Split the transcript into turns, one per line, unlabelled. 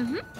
Mm-hmm.